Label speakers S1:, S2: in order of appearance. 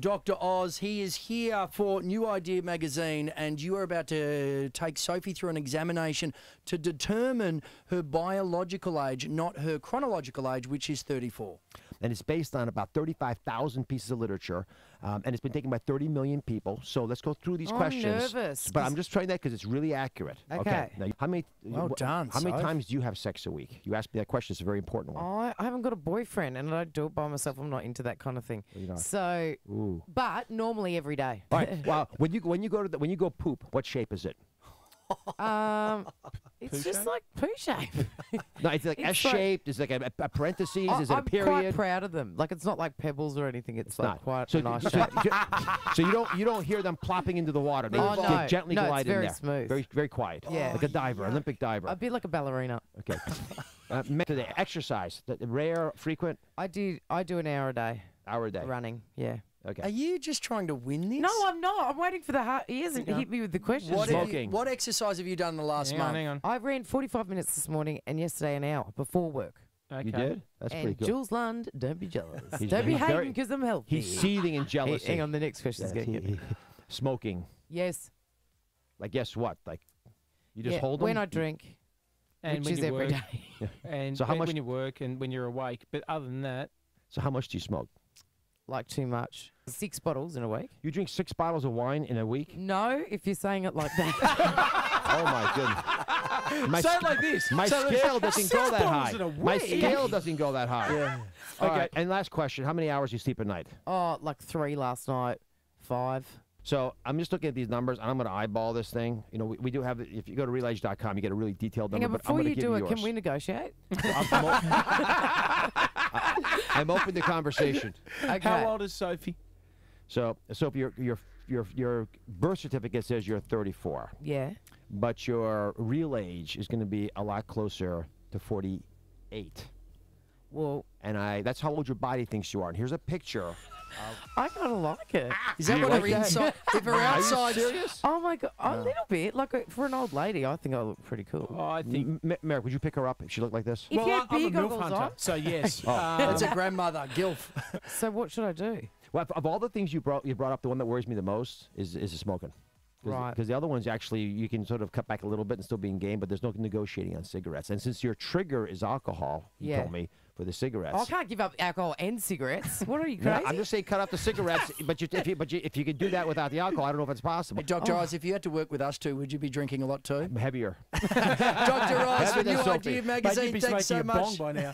S1: Dr. Oz, he is here for New Idea magazine, and you are about to take Sophie through an examination to determine her biological age, not her chronological age, which is 34.
S2: And it's based on about 35,000 pieces of literature, um, and it's been taken by 30 million people. So let's go through these
S3: I'm
S2: questions.
S3: nervous,
S2: But I'm just trying that because it's really accurate.
S3: Okay.
S2: Now, how many?
S1: Well
S2: wh-
S1: done,
S2: How many
S1: Soph.
S2: times do you have sex a week? You asked me that question. It's a very important one.
S3: I, I haven't got a boyfriend and I don't do it by myself. I'm not into that kind of thing. So,
S2: Ooh.
S3: but normally every day.
S2: All right. well, when you when you go to the, when you go poop, what shape is it?
S3: Um, it's just like poo shape.
S2: No, it's like
S3: It's
S2: S
S3: like-
S2: shaped. Is like a, a parentheses?
S3: I,
S2: is it a
S3: I'm quite
S2: period?
S3: proud of them. Like it's not like pebbles or anything. It's, like
S2: not.
S3: quite
S2: so,
S3: a nice
S2: so,
S3: shape.
S2: so you don't you don't hear them plopping into the water. They,
S3: Oh,
S2: they
S3: no.
S2: gently
S3: No, it's
S2: glide
S3: very
S2: in there.
S3: smooth.
S2: Very very quiet.
S3: Yeah.
S2: Like a diver, Olympic diver.
S3: A bit like a ballerina.
S2: Okay. uh, me- today, exercise. The, the rare, frequent,
S3: I do. I do an hour a day
S2: hour a day.
S3: running. Yeah.
S2: Okay.
S1: Are you just trying to win this?
S3: No, I'm not. I'm waiting for the heart. He hasn't hit me with the questions.
S1: What, have you,
S2: Smoking.
S1: what exercise have you done in the last
S4: Hang
S1: month?
S4: on, hang on.
S3: I ran 45 minutes this morning and yesterday an hour before work.
S4: Okay.
S2: You did? That's
S3: and
S2: pretty good.
S3: Jules Lund, don't be jealous.
S2: He's-
S3: don't be
S2: he's
S3: hating because I'm healthy.
S2: He's seething in
S3: Hey,
S2: jealousy.
S3: hang on, the next question's
S2: is
S3: getting
S2: he-
S3: good.
S2: smoking.
S3: Yes.
S2: Like, guess what? Like, you just
S3: yeah,
S2: hold them?
S3: when I drink,
S4: And
S3: which
S4: when
S3: is
S4: you
S3: every
S4: work,
S3: day.
S4: And
S2: So how
S4: when,
S2: much-
S4: when you work and when you're awake. But other than that,
S2: so how much do you smoke?
S3: Like too much. Six bottles in a week.
S2: You drink six bottles of wine in a week?
S3: No, if you're saying it like that.
S2: oh, my goodness. My,
S4: Say it like this.
S2: my
S4: So
S2: scale doesn't go that high. My scale doesn't go that high. Yeah.
S4: Okay.
S2: Okay. And last question. How many hours do you sleep a night?
S3: oh, like three last night, five.
S2: So I'm just looking at these numbers, and I'm going to eyeball this thing. You know, we, we do have. If you go to realage.com, you get a really detailed number.
S3: on,
S2: but I'm
S3: before you do it,
S2: yours.
S3: can we negotiate?
S2: I'm, I'm, open to conversation.
S3: Okay.
S4: how old is Sophie?
S2: So, Sophie, your your your your birth certificate says you're 34,
S3: Yeah.
S2: but your real age is going to be a lot closer to 48.
S3: Well,
S2: And I that's how old your body thinks you are. And here's a picture.
S3: I kind of like it.
S1: Ah, is that
S2: You
S1: what
S2: like
S1: her
S2: that?
S1: inside? If her
S2: Are you
S1: outside,
S2: serious?
S3: Oh my god, a little bit. Like uh, for an old lady, I think I look pretty cool.
S4: Oh, I think.
S2: M- M- Merrick, would you pick her up if she looked like this?
S3: If
S4: well,
S3: you
S4: I-
S3: had
S4: I'm a
S3: beer
S4: MILF hunter,
S3: on,
S4: so yes.
S2: Oh.
S4: Um,
S1: that's a grandmother, Gilf.
S3: so what should I do?
S2: Well, of- of all the things you brought, you brought up, the one that worries me the most is is the smoking.
S3: Right.
S2: Because the other ones actually you can sort of cut back a little bit and still be in game, but there's no negotiating on cigarettes. And since your trigger is alcohol, you
S3: Yeah.
S2: told me for the cigarettes.
S3: Oh, I can't give up alcohol and cigarettes. What are you
S2: No,
S3: crazy?
S2: I'm just saying cut out the cigarettes, but you, if you but you, if you could do that without the alcohol, I don't know if it's possible.
S1: Hey, Dr. Oz, oh. if you had to work with us too, would you be drinking a lot too?
S2: I'm heavier.
S1: Dr. Oz
S2: Heavier
S1: for
S2: than
S1: New
S2: Sophie.
S1: Idea magazine. Thanks so
S4: smoking bong
S1: much.
S4: by now.